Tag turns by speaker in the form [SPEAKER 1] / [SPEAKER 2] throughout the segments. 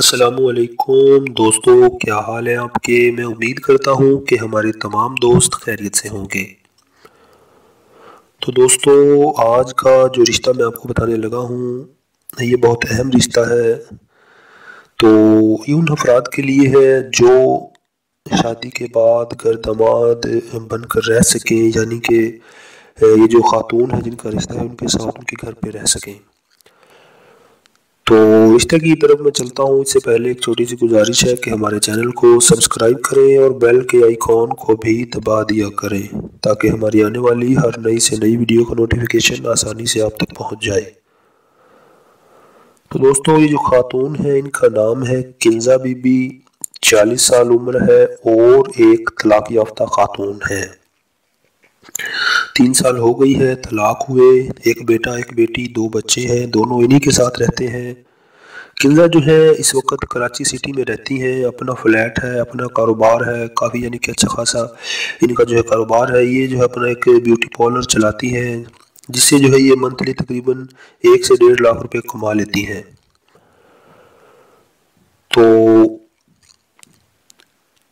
[SPEAKER 1] السلام علیکم۔ دوستو، کیا حال ہے آپ کے؟ میں امید کرتا ہوں کہ ہمارے تمام دوست خیریت سے ہوں گے۔ تو دوستو، آج کا جو رشتہ میں آپ کو بتانے لگا ہوں، یہ بہت اہم رشتہ ہے۔ تو یہ ان افراد کے لیے ہے جو شادی کے بعد گھر دماد بن کر رہ سکیں یعنی کہ یہ جو خاتون ہیں، جن کا رشتہ ہے، ان کے ساتھ ان کے گھر پہ رہ سکیں۔ تو رشتہ کی طرف میں چلتا ہوں۔ اس سے پہلے ایک چھوٹی سی گزارش ہے کہ ہمارے چینل کو سبسکرائب کریں اور بیل کے آئیکن کو بھی دبا دیا کریں تاکہ ہماری آنے والی ہر نئی سے نئی ویڈیو کا نوٹیفیکیشن آسانی سے آپ تک پہنچ جائے۔ تو دوستو، یہ جو خاتون ہے، ان کا نام ہے کنزا بی بی چالیس سال عمر ہے اور ایک طلاق یافتہ خاتون ہے۔ تین سال ہو گئی ہے، طلاق ہوئے، ایک بیٹا، ایک بیٹی، دو بچے ہیں، دونوں انہی کے ساتھ رہتے ہیں۔ کنزا جو ہے، اس وقت کراچی سٹی میں رہتی ہیں اپنا فلیٹ ہے، اپنا کاروبار ہے، کافی یعنی کہ اچھا خاصا ان کا جو ہے کاروبار ہے، یہ جو ہے اپنا ایک بیوٹی پارلر چلاتی ہیں جس سے جو ہے یہ منتھلی تقریباً ایک سے ڈیڑھ لاکھ روپے کما لیتی ہیں تو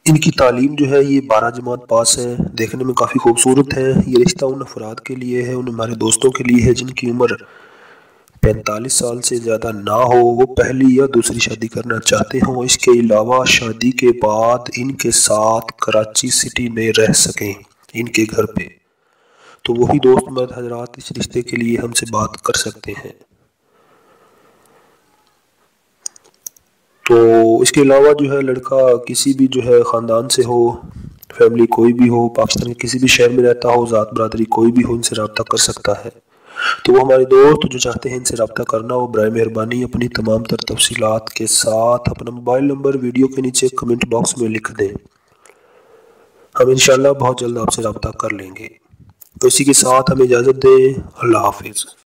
[SPEAKER 1] ان کی تعلیم جو ہے یہ بارہ جماعت پاس ہے، دیکھنے میں کافی خوبصورت ہے۔ یہ رشتہ ان افراد کے لیے ہے، ان ہمارے دوستوں کے لیے ہے جن کی عمر پینتالیس سال سے زیادہ نہ ہو، وہ پہلی یا دوسری شادی کرنا چاہتے ہوں۔ اس کے علاوہ شادی کے بعد ان کے ساتھ کراچی سٹی میں رہ سکیں، ان کے گھر پہ۔ تو وہی دوست مرد حضرات اس رشتے کے لیے ہم سے بات کر سکتے ہیں۔ تو اس کے علاوہ جو ہے لڑکا کسی بھی جو ہے خاندان سے ہو فیملی کوئی بھی ہو، پاکستان کے کسی بھی شہر میں رہتا ہو، ذات برادری کوئی بھی ہو، ان سے رابطہ کر سکتا ہے۔ تو وہ ہمارے دوست جو چاہتے ہیں ان سے رابطہ کرنا، وہ برائے مہربانی اپنی تمام تر تفصیلات کے ساتھ اپنا موبائل نمبر ویڈیو کے نیچے کمنٹ باکس میں لکھ دیں۔ ہم انشاءاللہ بہت جلد آپ سے رابطہ کر لیں گے۔ تو اسی کے ساتھ ہمیں اجازت دیں۔ اللہ حافظ۔